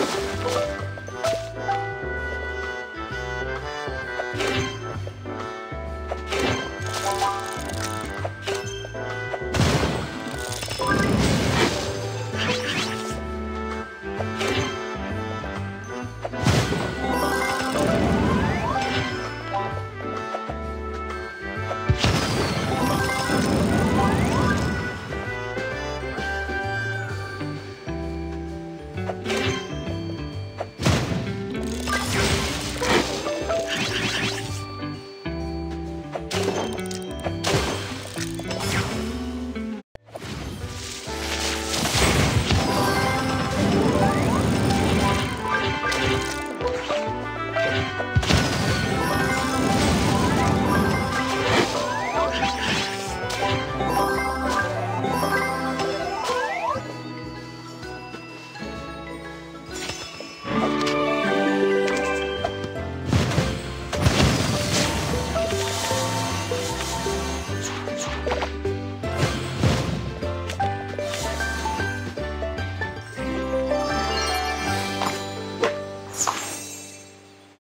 you